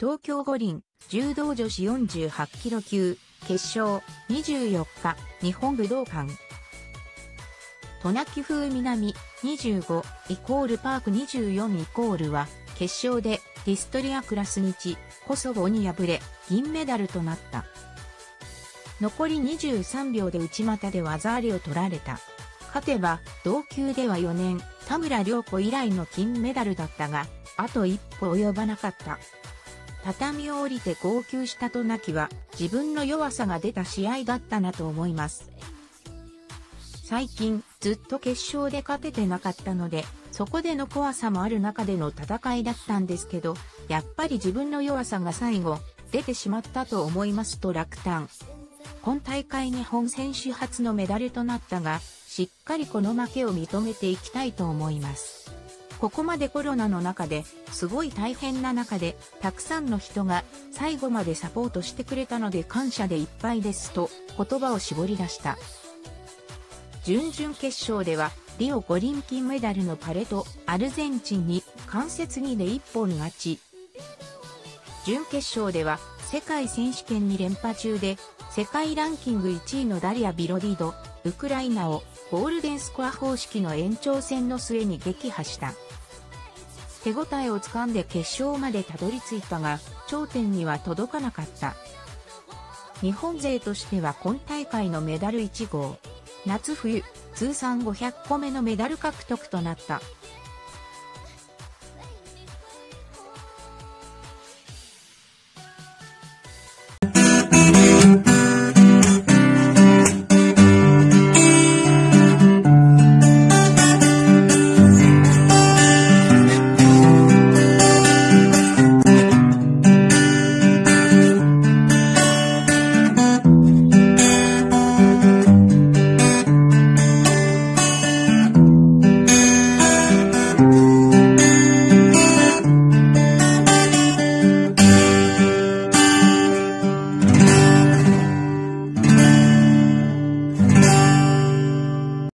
東京五輪、柔道女子48キロ級、決勝、24日、日本武道館。渡名喜風南、25、イコールパーク24イコールは、決勝で、ディストリアクラス日、コソボに敗れ、銀メダルとなった。残り23秒で内股で技ありを取られた。勝てば、同級では4年、田村良子以来の金メダルだったが、あと一歩及ばなかった。畳を降りて号泣したと泣きは、自分の弱さが出た試合だったなと思います。最近、ずっと決勝で勝ててなかったので、そこでの怖さもある中での戦いだったんですけど、やっぱり自分の弱さが最後、出てしまったと思いますと落胆。今大会日本選手初のメダルとなったが、しっかりこの負けを認めていきたいと思います。ここまでコロナの中ですごい大変な中でたくさんの人が最後までサポートしてくれたので感謝でいっぱいですと言葉を絞り出した。準々決勝ではリオ五輪金メダルのパレト、アルゼンチンに関節2で一本勝ち。準決勝では世界選手権に連覇中で世界ランキング1位のダリア・ビロディド、ウクライナをゴールデンスコア方式の延長戦の末に撃破した。手応えをつかんで決勝までたどり着いたが、頂点には届かなかった。日本勢としては今大会のメダル1号。夏冬、通算500個目のメダル獲得となった。